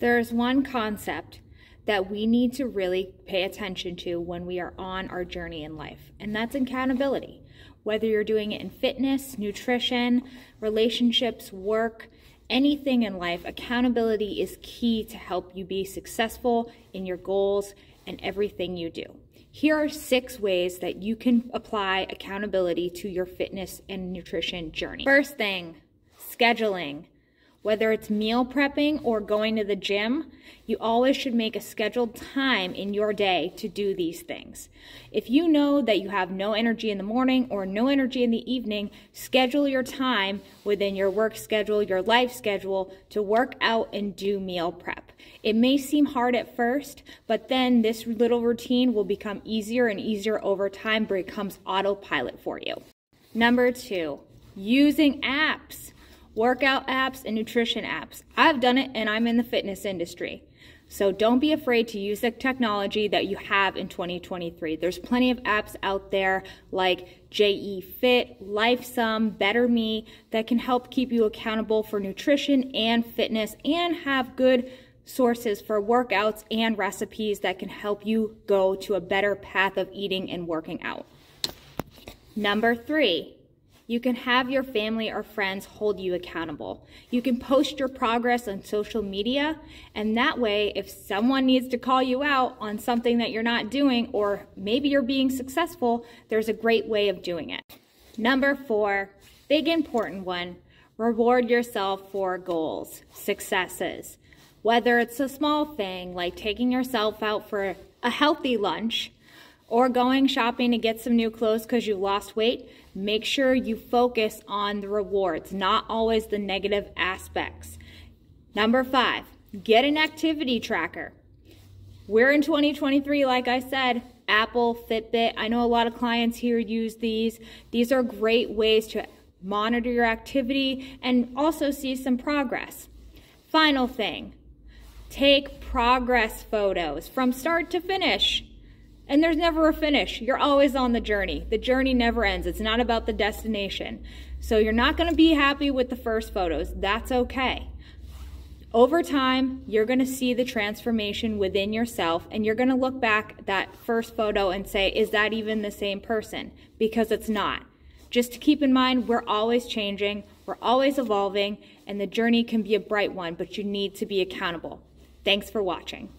There's one concept that we need to really pay attention to when we are on our journey in life, and that's accountability. Whether you're doing it in fitness, nutrition, relationships, work, anything in life, accountability is key to help you be successful in your goals and everything you do. Here are six ways that you can apply accountability to your fitness and nutrition journey. First thing, scheduling. Whether it's meal prepping or going to the gym, you always should make a scheduled time in your day to do these things. If you know that you have no energy in the morning or no energy in the evening, schedule your time within your work schedule, your life schedule to work out and do meal prep. It may seem hard at first, but then this little routine will become easier and easier over time, becomes autopilot for you. Number two, using apps workout apps, and nutrition apps. I've done it and I'm in the fitness industry. So don't be afraid to use the technology that you have in 2023. There's plenty of apps out there like JE Fit, Lifesum, Better Me that can help keep you accountable for nutrition and fitness and have good sources for workouts and recipes that can help you go to a better path of eating and working out. Number three, you can have your family or friends hold you accountable. You can post your progress on social media, and that way, if someone needs to call you out on something that you're not doing, or maybe you're being successful, there's a great way of doing it. Number four, big important one, reward yourself for goals, successes. Whether it's a small thing like taking yourself out for a healthy lunch, or going shopping to get some new clothes because you lost weight, make sure you focus on the rewards, not always the negative aspects. Number five, get an activity tracker. We're in 2023, like I said, Apple, Fitbit. I know a lot of clients here use these. These are great ways to monitor your activity and also see some progress. Final thing, take progress photos from start to finish. And there's never a finish. You're always on the journey. The journey never ends. It's not about the destination. So you're not going to be happy with the first photos. That's okay. Over time, you're going to see the transformation within yourself and you're going to look back at that first photo and say, is that even the same person? Because it's not. Just to keep in mind, we're always changing, we're always evolving, and the journey can be a bright one, but you need to be accountable. Thanks for watching.